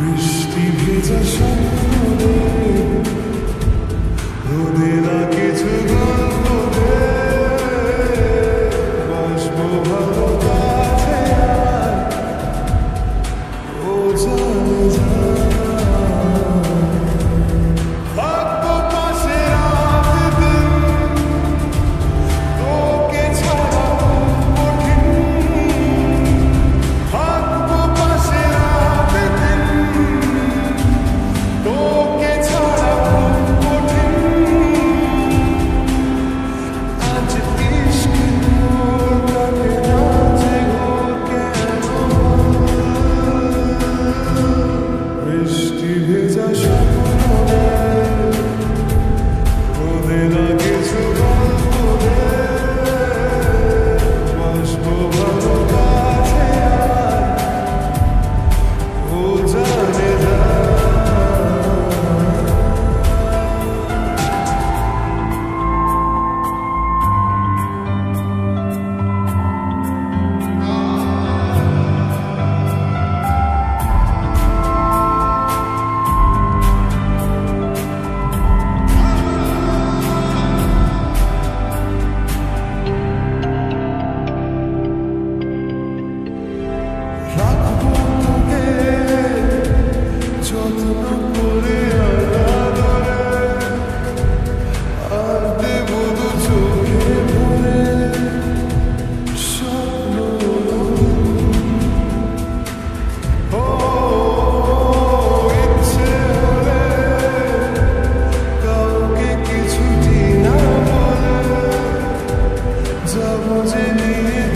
Christi, please, I to end.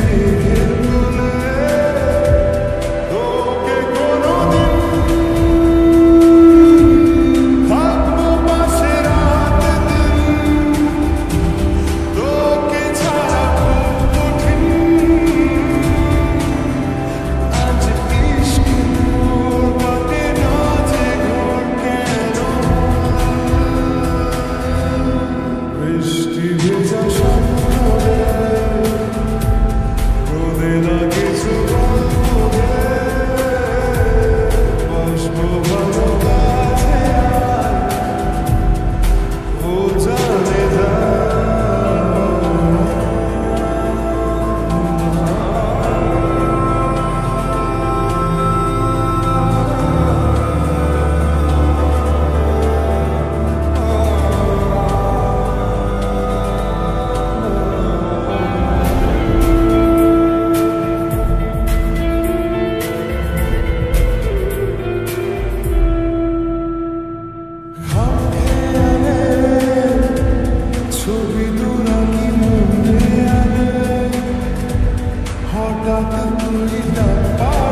Acorda tanto de